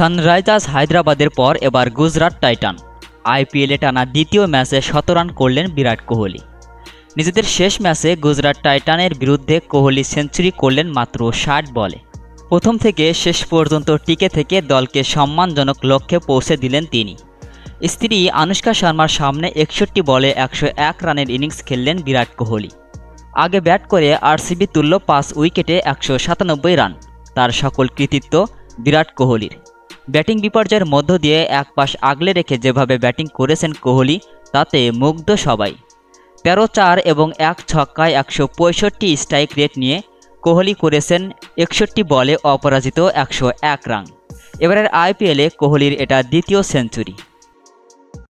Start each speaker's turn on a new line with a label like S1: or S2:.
S1: Sunrisers হায়দ্রাবাদের পর এবার গুজরাট টাইটান। আইপিএলে টানা দ্বিতীয় ম্যাচে শত রান করলেন বিরাট কোহলি। নিজেদের শেষ ম্যাচে গুজরাট টাইটানের বিরুদ্ধে কোহলি সেঞ্চুরি করলেন মাত্র ষাট বলে। প্রথম থেকে শেষ পর্যন্ত টিকে থেকে দলকে সম্মানজনক লক্ষ্যে পৌঁছে দিলেন তিনি। স্ত্রী আনুষ্কা শর্মার সামনে একষট্টি বলে একশো এক রানের ইনিংস খেললেন বিরাট কোহলি। আগে ব্যাট করে আরসিবি তুলল পাঁচ উইকেটে একশো সাতানব্বই রান। তার সকল কৃতিত্ব বিরাট কোহলির। ব্যাটিং বিপর্যয়ের মধ্য দিয়ে এক পাশ আগলে রেখে যেভাবে ব্যাটিং করেছেন কোহলি, তাতে মুগ্ধ সবাই। তেরো চার এবং এক ছক্কায় একশো পঁয়ষট্টি স্ট্রাইক রেট নিয়ে কোহলি করেছেন একষট্টি বলে অপরাজিত একশো এক রান এবারের আইপিএলে কোহলির এটা দ্বিতীয় সেঞ্চুরি